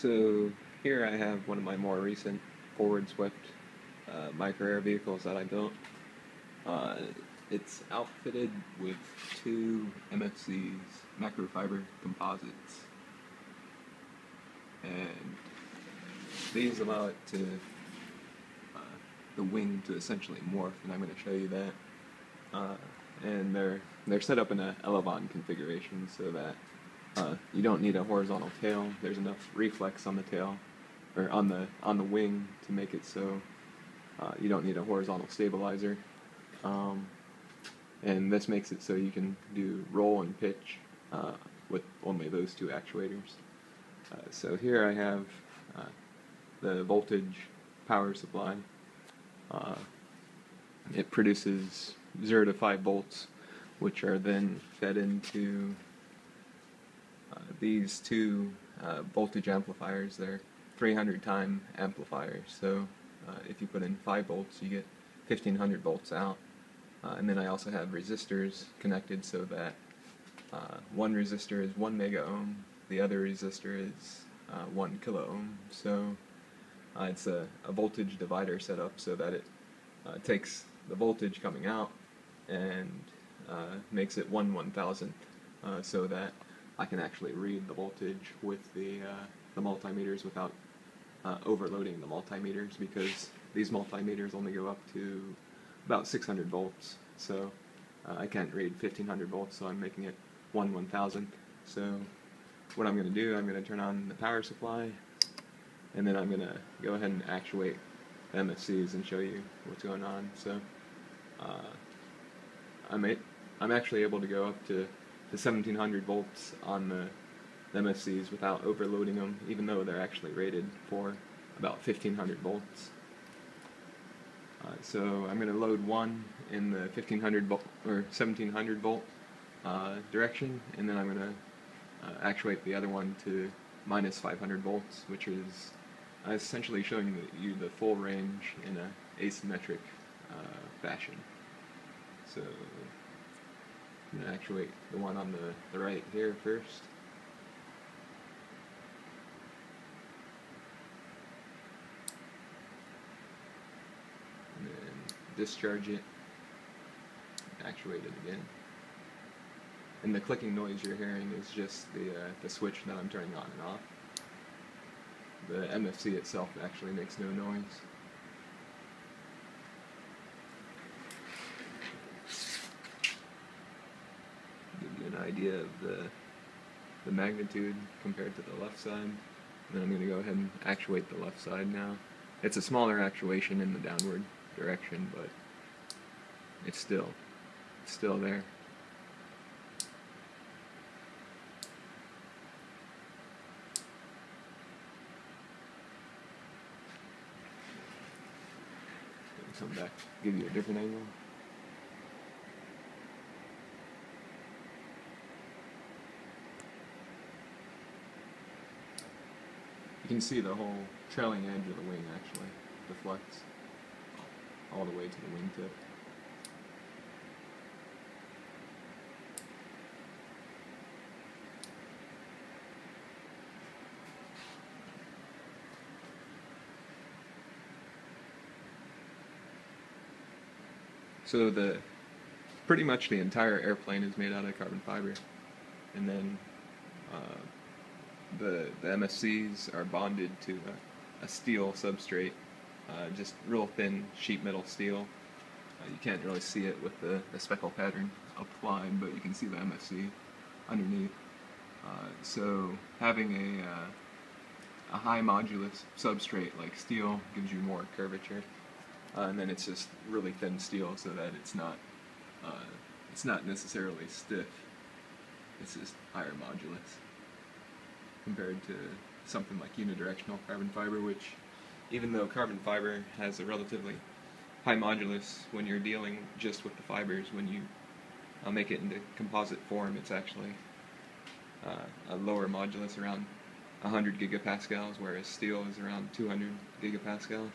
So here I have one of my more recent forward swept uh, micro air vehicles that I built. Uh, it's outfitted with two MFC's macro fiber composites, and these allow it to uh, the wing to essentially morph, and I'm going to show you that. Uh, and they're they're set up in a Elevon configuration so that uh, you don't need a horizontal tail. There's enough reflex on the tail, or on the on the wing to make it so uh, you don't need a horizontal stabilizer. Um, and this makes it so you can do roll and pitch uh, with only those two actuators. Uh, so here I have uh, the voltage power supply. Uh, it produces 0 to 5 volts, which are then fed into these two uh, voltage amplifiers. They're 300 time amplifiers. So uh, if you put in 5 volts, you get 1500 volts out. Uh, and then I also have resistors connected so that uh, one resistor is 1 mega ohm, the other resistor is uh, 1 kilo ohm. So uh, it's a, a, voltage divider set up so that it uh, takes the voltage coming out and uh, makes it 1 one thousandth so that I can actually read the voltage with the, the multimeters without overloading the multimeters because these multimeters only go up to about 600 volts. So uh, I can't read 1500 volts, so I'm making it 1 one thousandth. So what I'm going to do, I'm going to turn on the power supply, and then I'm going to go ahead and actuate MFCs and show you what's going on. So uh, I'm, I'm actually able to go up to, to 1700 volts on the, MFCs without overloading them, even though they're actually rated for about 1500 volts. Uh, so I'm going to load one in the 1500 volt or 1700 volt uh, direction, and then I'm going to uh, actuate the other one to minus 500 volts, which is uh, essentially showing you the full range in an asymmetric uh, fashion. So Going to actuate the one on the, the right here first. discharge it, actuate it again. And the clicking noise you're hearing is just the, uh, the switch that I'm turning on and off. The MFC itself actually makes no noise. Give you an idea of the, the magnitude compared to the left side. And then I'm going to go ahead and actuate the left side now. It's a smaller actuation in the downward direction, but it's still, it's still there. Come back, give you a different angle. You can see the whole trailing edge of the wing actually deflects all the way to the wingtip. So the pretty much the entire airplane is made out of carbon fiber, and then uh, the the MFCs are bonded to a, a steel substrate uh, just real thin sheet metal steel. Uh, you can't really see it with the, the speckle pattern applied, but you can see the MFC underneath. Uh, so having a, uh, a high modulus substrate like steel gives you more curvature, uh, and then it's just really thin steel so that it's not uh, it's not necessarily stiff. It's just higher modulus compared to something like unidirectional carbon fiber, which even though carbon fiber has a relatively high modulus when you're dealing just with the fibers, when you uh, make it into composite form, it's actually uh, a lower modulus around 100 gigapascals, whereas steel is around 200 gigapascals.